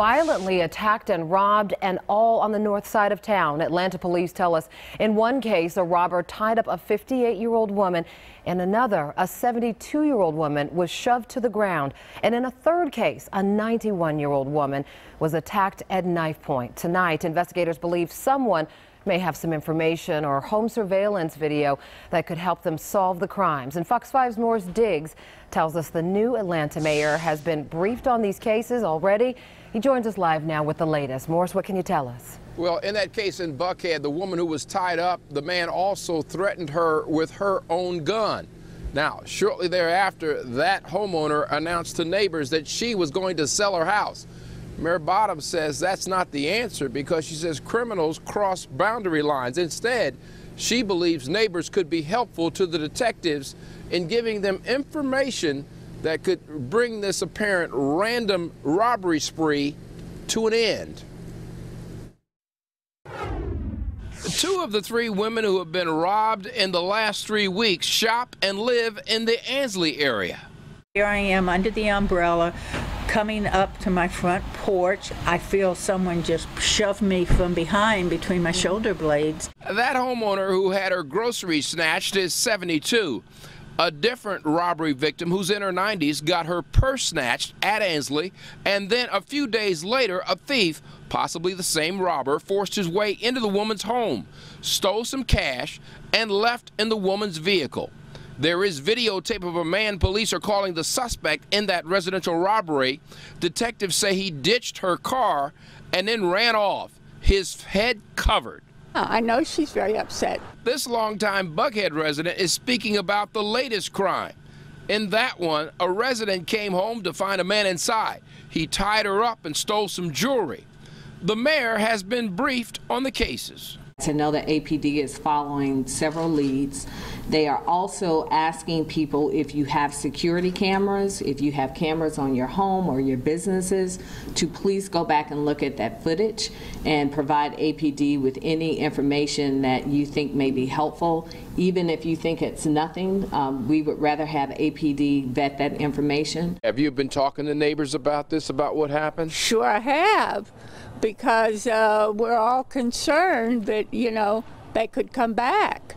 violently attacked and robbed, and all on the north side of town. Atlanta police tell us in one case, a robber tied up a 58 year old woman. In another, a 72 year old woman was shoved to the ground. And in a third case, a 91 year old woman was attacked at knife point. Tonight, investigators believe someone may have some information or home surveillance video that could help them solve the crimes. And Fox 5's Morris Diggs tells us the new Atlanta mayor has been briefed on these cases already. He joins us live now with the latest. Morris, what can you tell us? Well, in that case in Buckhead, the woman who was tied up, the man also threatened her with her own gun. Now, shortly thereafter, that homeowner announced to neighbors that she was going to sell her house. Mayor Bottoms says that's not the answer because she says criminals cross boundary lines. Instead, she believes neighbors could be helpful to the detectives in giving them information that could bring this apparent random robbery spree to an end. Two of the three women who have been robbed in the last three weeks shop and live in the Ansley area. Here I am under the umbrella coming up to my front porch, I feel someone just shoved me from behind between my shoulder blades. That homeowner who had her groceries snatched is 72. A different robbery victim who's in her 90s got her purse snatched at Ansley, and then a few days later, a thief, possibly the same robber, forced his way into the woman's home, stole some cash, and left in the woman's vehicle. There is videotape of a man police are calling the suspect in that residential robbery. Detectives say he ditched her car and then ran off, his head covered. I know she's very upset. This longtime Buckhead resident is speaking about the latest crime. In that one, a resident came home to find a man inside. He tied her up and stole some jewelry. The mayor has been briefed on the cases. To know that APD is following several leads. They are also asking people if you have security cameras, if you have cameras on your home or your businesses, to please go back and look at that footage and provide APD with any information that you think may be helpful. Even if you think it's nothing, um, we would rather have APD vet that information. Have you been talking to neighbors about this, about what happened? Sure, I have, because uh, we're all concerned that, you know, they could come back.